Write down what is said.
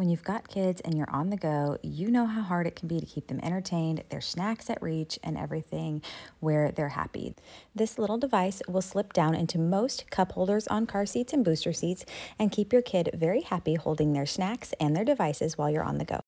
When you've got kids and you're on the go, you know how hard it can be to keep them entertained, their snacks at reach, and everything where they're happy. This little device will slip down into most cup holders on car seats and booster seats and keep your kid very happy holding their snacks and their devices while you're on the go.